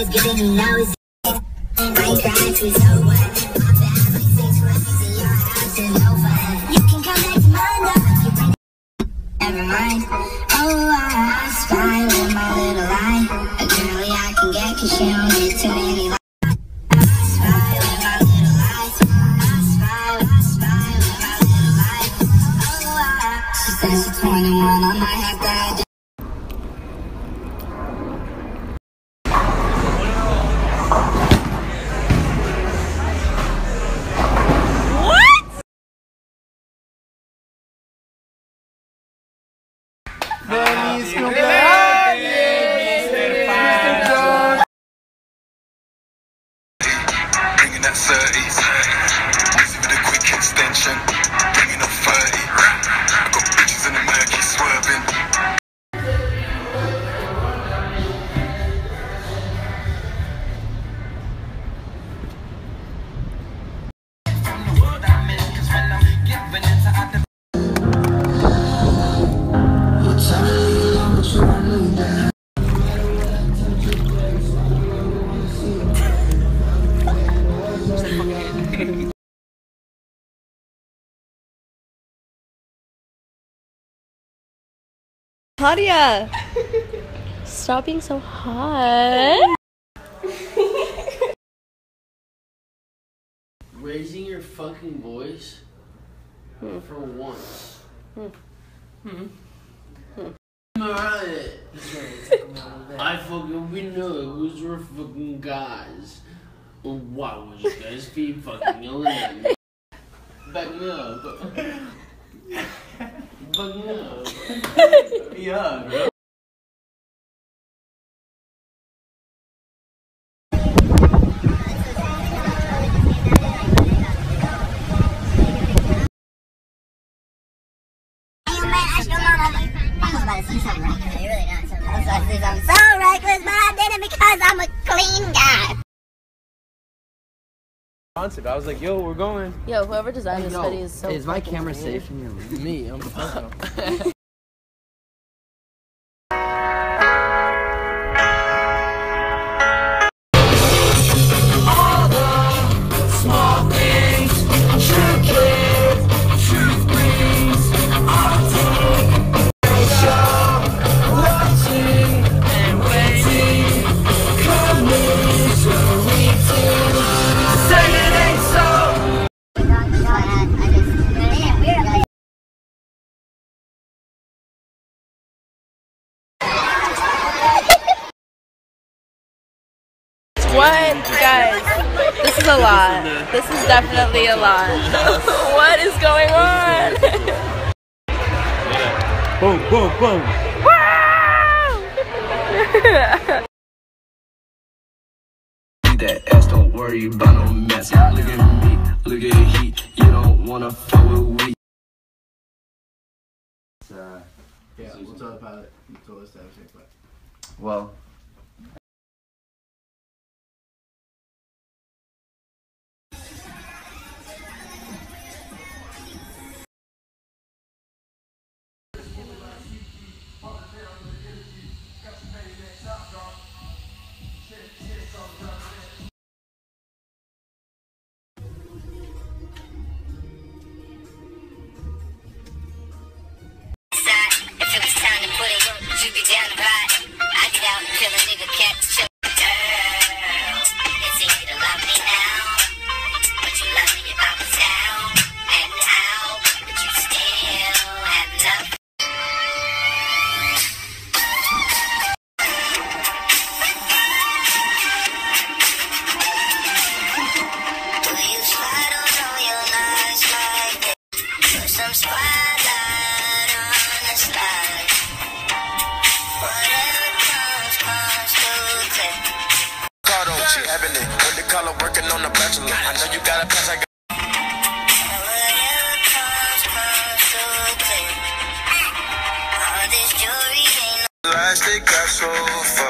was getting lousy. My grass was so wet. Never mind. Oh, I spy with my little eye. A girlie I can get, cause she don't need too many Claudia! Stop being so hot. Raising your fucking voice for once. Alright. I fucking we know who's your fucking guys. Why would you guys be fucking yelling at me? Back me up. Back me up. Yeah, bro. You man, ask your mama. I was about to say something reckless. You're really not something. I was about to say something so reckless, but I did it because I'm a clean guy. Concept. I was like, yo, we're going. Yo, whoever designed this Yo, hoodie is so. Is my camera mean. safe in your room? Me, I'm a lot. This is definitely a lot. what is going on? Boom, boom, boom. that ass, don't worry about no mess. Look at me, look at heat. You don't wanna fuck with we. Uh, yeah, we'll talk about it. You told us to have sex, but. Well, she having it. With the color working on the bachelor. I know you got a pass, I got. Whatever comes, comes too quick. All this jewelry ain't no Last it got so far.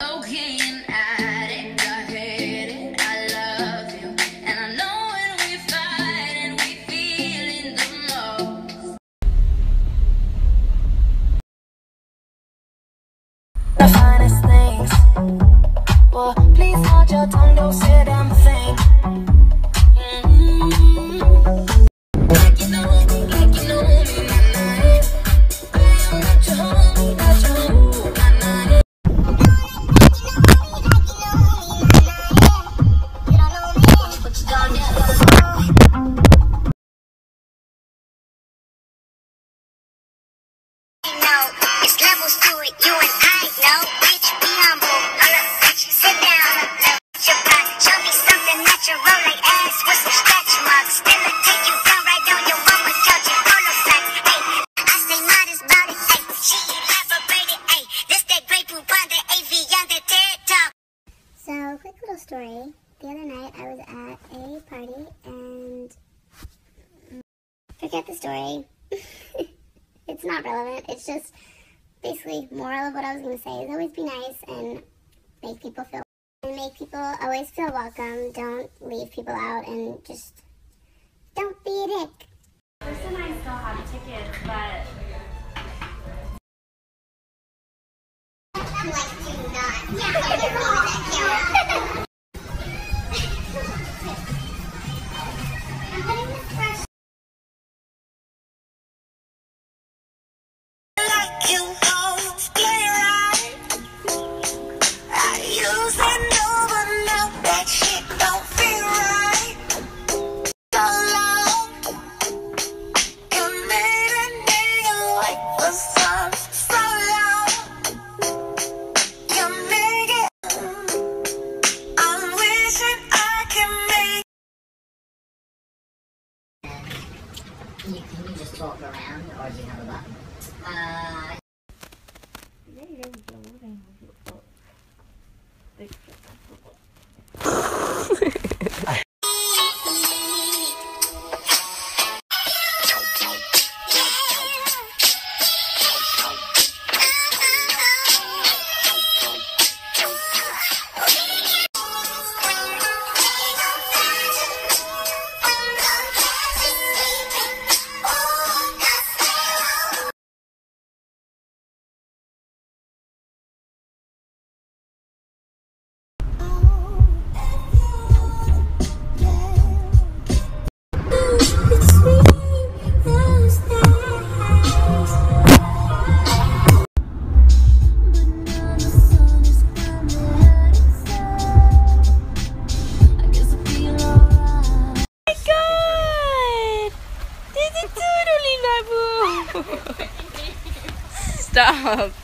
okay, So, quick little story. The other night I was at a party and mm, forget the story. it's not relevant. It's just basically, moral of what I was going to say is always be nice and make people feel make people always feel welcome. Don't leave people out and just don't be a dick. Chris and I still have tickets, but. I'm like, do not. Yeah, you Or do you have a Uh, love.